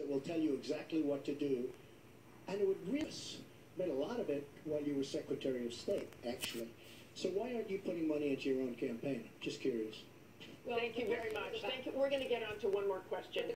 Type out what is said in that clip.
that will tell you exactly what to do, and it would really meant a lot of it while you were Secretary of State, actually. So why aren't you putting money into your own campaign? Just curious. Thank you very much. Thank you. We're going to get on to one more question.